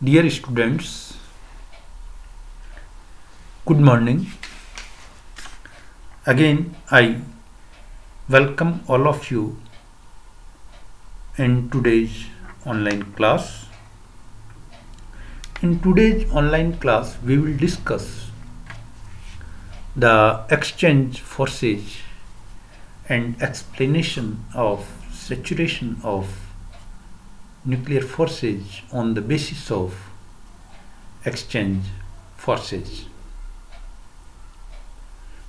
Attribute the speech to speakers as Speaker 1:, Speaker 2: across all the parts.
Speaker 1: Dear students, good morning. Again, I welcome all of you in today's online class. In today's online class, we will discuss the exchange forces and explanation of saturation of nuclear forces on the basis of exchange forces.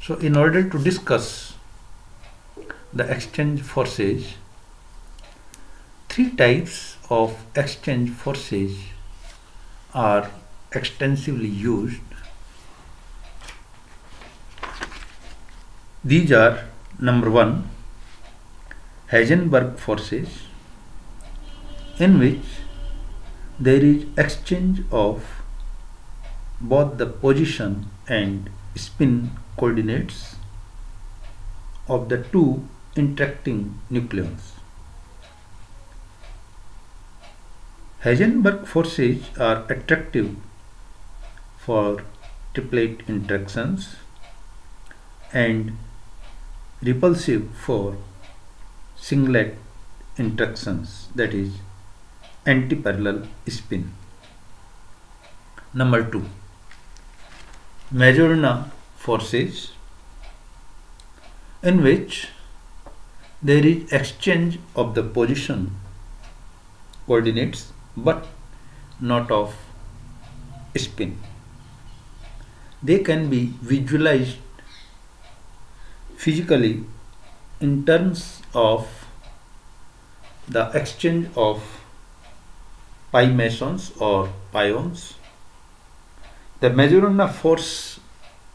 Speaker 1: So, in order to discuss the exchange forces, three types of exchange forces are extensively used. These are number one, Heisenberg forces, in which there is exchange of both the position and spin coordinates of the two interacting nucleons. Heisenberg forces are attractive for triplet interactions and repulsive for singlet interactions that is anti-parallel spin. Number 2. Majorana forces in which there is exchange of the position coordinates but not of spin. They can be visualized physically in terms of the exchange of pi mesons or pions. The Majorana force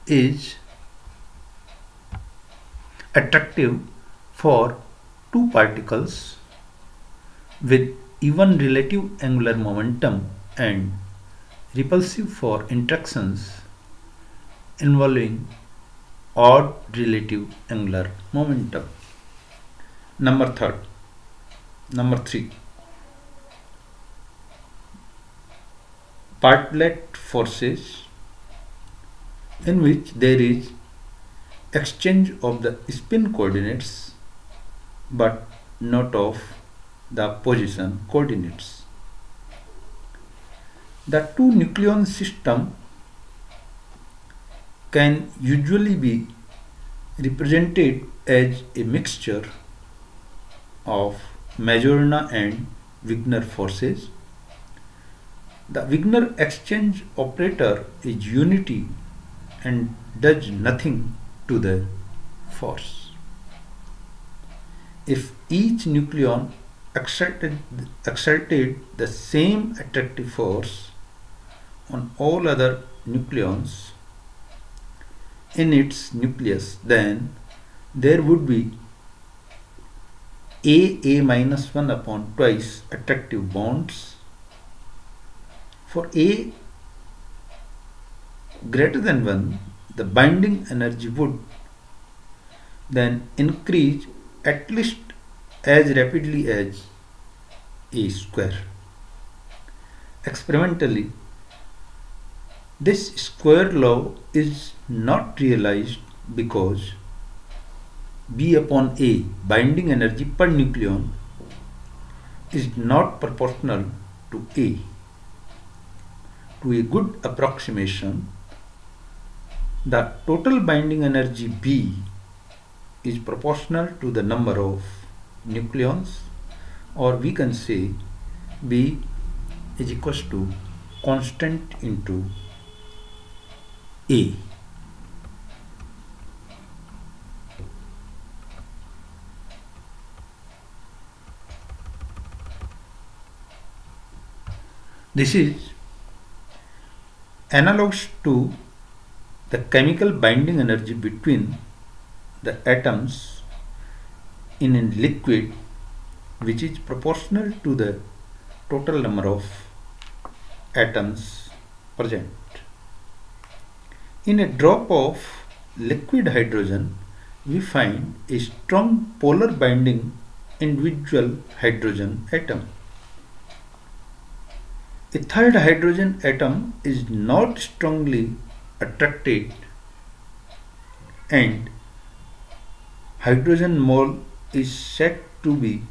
Speaker 1: is attractive for two particles with even relative angular momentum and repulsive for interactions involving odd relative angular momentum. Number third, number three. Bartlett forces in which there is exchange of the spin coordinates but not of the position coordinates. The two nucleon system can usually be represented as a mixture of Majorana and Wigner forces the Wigner exchange operator is unity and does nothing to the force. If each nucleon exerted, exerted the same attractive force on all other nucleons in its nucleus, then there would be a a minus 1 upon twice attractive bonds for A greater than 1, the binding energy would then increase at least as rapidly as A square. Experimentally, this square law is not realized because B upon A binding energy per nucleon is not proportional to A to a good approximation, the total binding energy B is proportional to the number of nucleons or we can say B is equals to constant into A. This is Analogous to the chemical binding energy between the atoms in a liquid which is proportional to the total number of atoms present. In a drop of liquid hydrogen, we find a strong polar binding individual hydrogen atom. A third hydrogen atom is not strongly attracted and hydrogen mole is said to be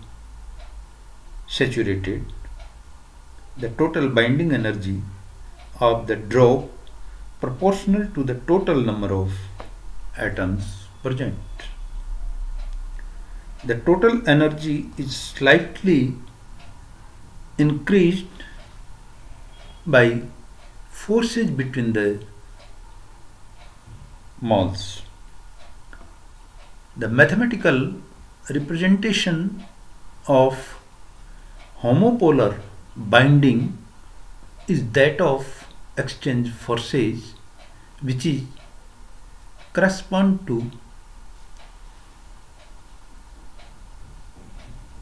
Speaker 1: saturated, the total binding energy of the drop proportional to the total number of atoms present. The total energy is slightly increased by forces between the moles. The mathematical representation of homopolar binding is that of exchange forces which is correspond to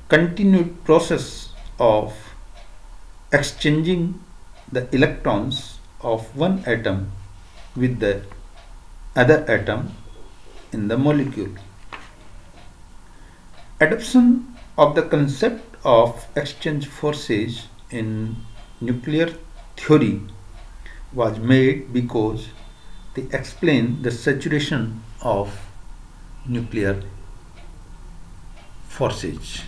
Speaker 1: continued process of exchanging the electrons of one atom with the other atom in the molecule. Adoption of the concept of exchange forces in nuclear theory was made because they explain the saturation of nuclear forces.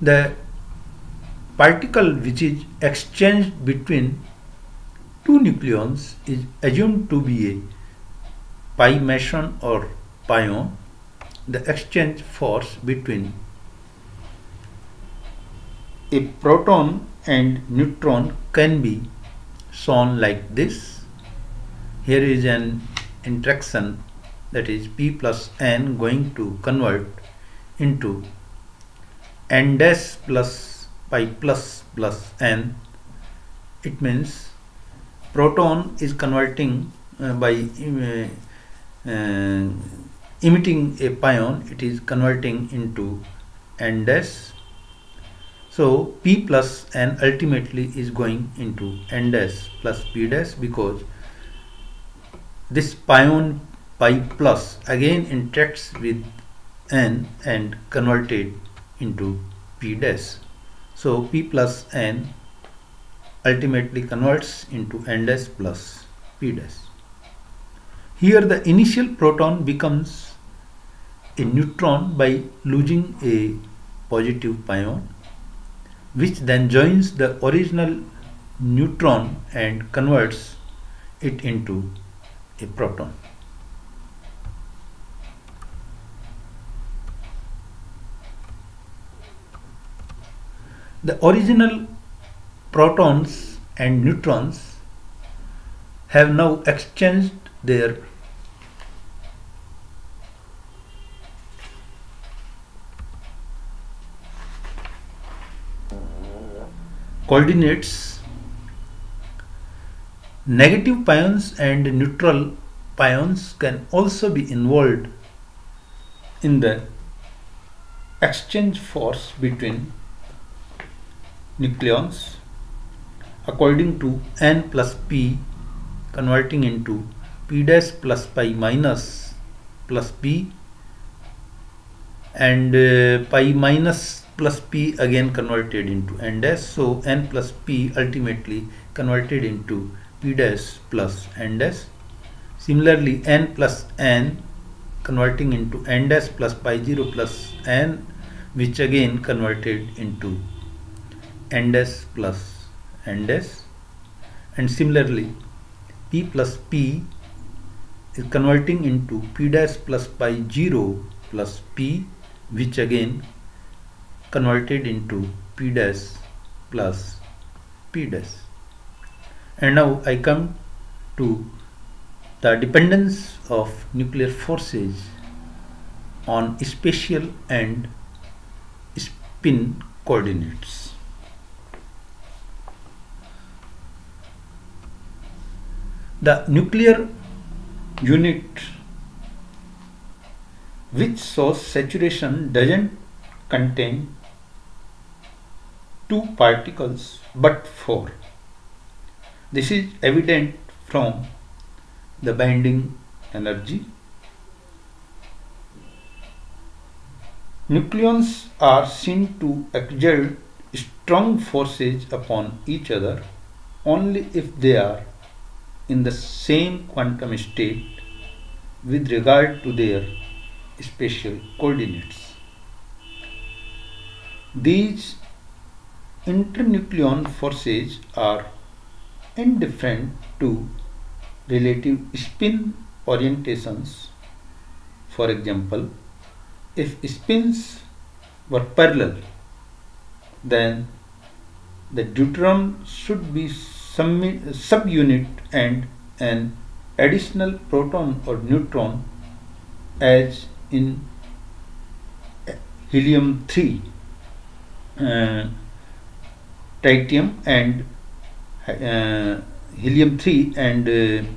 Speaker 1: The particle which is exchanged between two nucleons is assumed to be a pi meson or pion. The exchange force between a proton and neutron can be shown like this. Here is an interaction that is p plus n going to convert into n dash plus pi plus plus n. It means proton is converting uh, by uh, uh, emitting a pion it is converting into n dash so P plus n ultimately is going into n dash plus P dash because this pion pi plus again interacts with n and converted into P dash. So P plus n ultimately converts into n dash plus P dash. Here the initial proton becomes a neutron by losing a positive pion which then joins the original neutron and converts it into a proton. The original protons and neutrons have now exchanged their coordinates negative pions and neutral pions can also be involved in the exchange force between nucleons according to n plus p converting into p dash plus pi minus plus p and uh, pi minus plus p again converted into n dash. So n plus p ultimately converted into p dash plus n dash. Similarly n plus n converting into n dash plus pi 0 plus n which again converted into n dash plus n dash and similarly p plus p is converting into p dash plus pi 0 plus p which again converted into P dash plus P dash. And now I come to the dependence of nuclear forces on spatial and spin coordinates. The nuclear unit which shows saturation doesn't contain two particles but four. This is evident from the binding energy. Nucleons are seen to exert strong forces upon each other only if they are in the same quantum state with regard to their spatial coordinates. These internucleon forces are indifferent to relative spin orientations. For example, if spins were parallel, then the deuteron should be subunit and an additional proton or neutron as in helium 3 uh, tritium and uh, helium 3 and uh,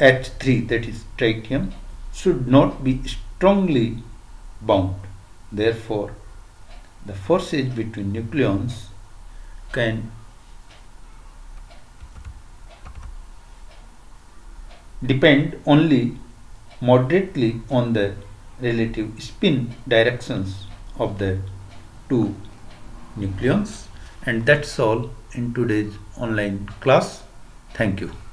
Speaker 1: H3 that is tritium should not be strongly bound. Therefore the forces between nucleons can depend only moderately on the relative spin directions of the two nucleons. And that's all in today's online class. Thank you